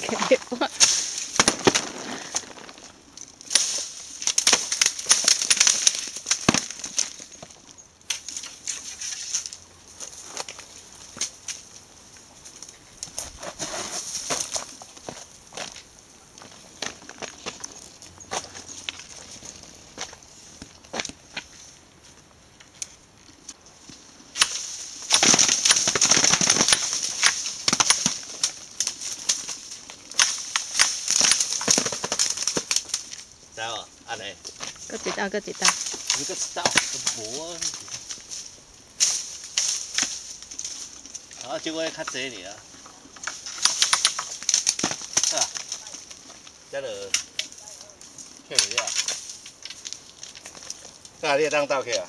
basket. 知无？安尼，搁一道，搁一道。你个知道都无啊。啊，这个较济尔。啊，遮个，去袂了。啊，你会当倒去啊？